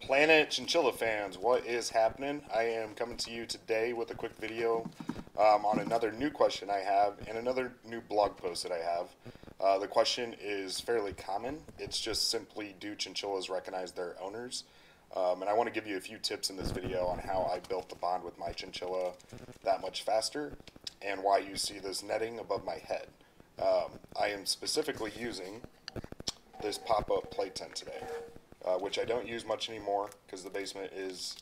Planet Chinchilla fans, what is happening? I am coming to you today with a quick video um, on another new question I have and another new blog post that I have. Uh, the question is fairly common. It's just simply do chinchillas recognize their owners? Um, and I want to give you a few tips in this video on how I built the bond with my chinchilla that much faster and why you see this netting above my head. Um, I am specifically using this pop-up play tent today uh, which I don't use much anymore because the basement is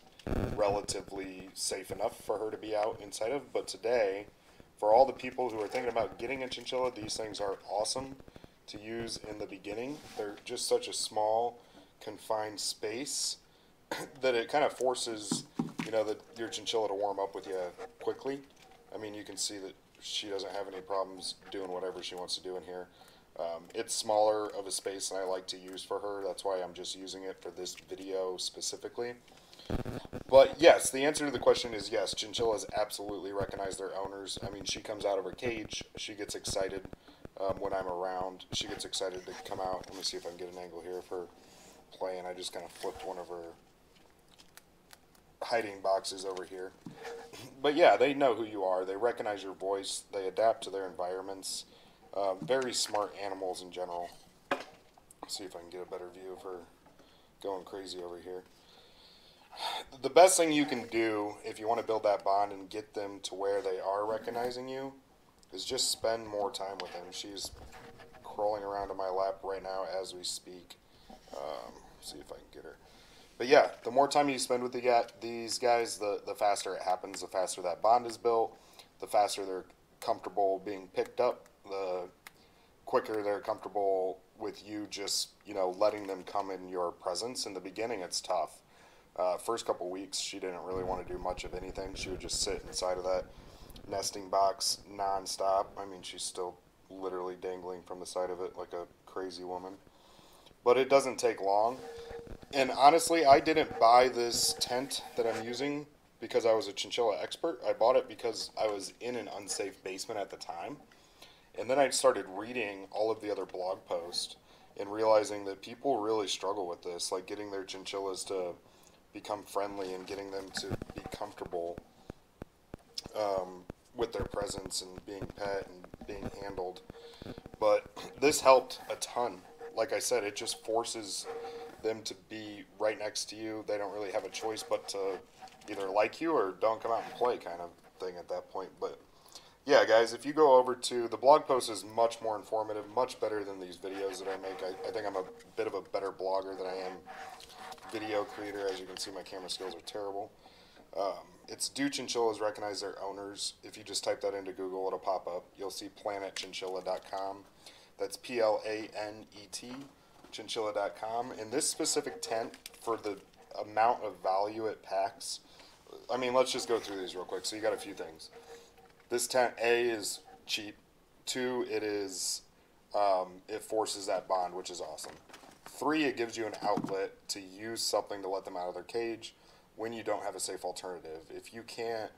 relatively safe enough for her to be out inside of. But today, for all the people who are thinking about getting a chinchilla, these things are awesome to use in the beginning. They're just such a small, confined space that it kind of forces, you know, the, your chinchilla to warm up with you quickly. I mean, you can see that she doesn't have any problems doing whatever she wants to do in here. Um, it's smaller of a space than I like to use for her. That's why I'm just using it for this video specifically. But yes, the answer to the question is yes. Chinchillas absolutely recognize their owners. I mean, she comes out of her cage. She gets excited um, when I'm around. She gets excited to come out. Let me see if I can get an angle here of her playing. I just kind of flipped one of her hiding boxes over here. But yeah, they know who you are. They recognize your voice. They adapt to their environments. Uh, very smart animals in general. Let's see if I can get a better view of her going crazy over here. The best thing you can do if you want to build that bond and get them to where they are recognizing you is just spend more time with them. She's crawling around in my lap right now as we speak. Um, see if I can get her. But yeah, the more time you spend with the, these guys, the, the faster it happens, the faster that bond is built, the faster they're comfortable being picked up the quicker they're comfortable with you just you know letting them come in your presence. In the beginning it's tough. Uh, first couple weeks she didn't really want to do much of anything. She would just sit inside of that nesting box nonstop. I mean she's still literally dangling from the side of it like a crazy woman. But it doesn't take long. And honestly i didn't buy this tent that i'm using because i was a chinchilla expert. I bought it because i was in an unsafe basement at the time and then I started reading all of the other blog posts and realizing that people really struggle with this, like getting their chinchillas to become friendly and getting them to be comfortable um, with their presence and being pet and being handled. But this helped a ton. Like I said, it just forces them to be right next to you. They don't really have a choice but to either like you or don't come out and play kind of thing at that point. But yeah, guys, if you go over to the blog post is much more informative, much better than these videos that I make. I, I think I'm a bit of a better blogger than I am video creator. As you can see, my camera skills are terrible. Um, it's Do Chinchillas Recognize Their Owners. If you just type that into Google, it'll pop up. You'll see planetchinchilla.com. That's P L A N E T, chinchilla.com. And this specific tent, for the amount of value it packs, I mean, let's just go through these real quick. So you got a few things. This tent A is cheap. Two, it is um, it forces that bond, which is awesome. Three, it gives you an outlet to use something to let them out of their cage when you don't have a safe alternative. If you can't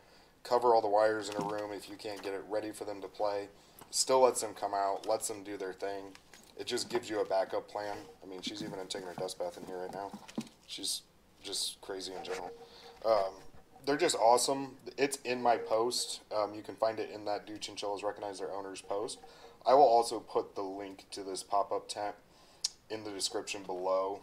cover all the wires in a room, if you can't get it ready for them to play, still lets them come out, lets them do their thing. It just gives you a backup plan. I mean, she's even taking her dust bath in here right now. She's just crazy in general. Um, they're just awesome. It's in my post. Um, you can find it in that Do Chinchillas Recognize Their Owners post. I will also put the link to this pop up tent in the description below.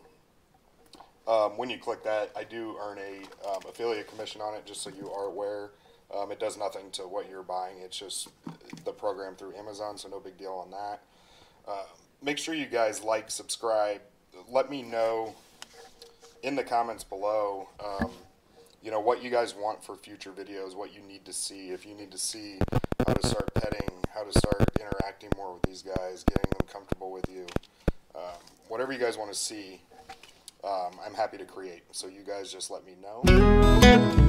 Um, when you click that, I do earn a um, affiliate commission on it, just so you are aware. Um, it does nothing to what you're buying. It's just the program through Amazon, so no big deal on that. Uh, make sure you guys like, subscribe. Let me know in the comments below um, you know what you guys want for future videos, what you need to see. If you need to see how to start petting, how to start interacting more with these guys, getting them comfortable with you, um, whatever you guys want to see, um, I'm happy to create. So you guys just let me know.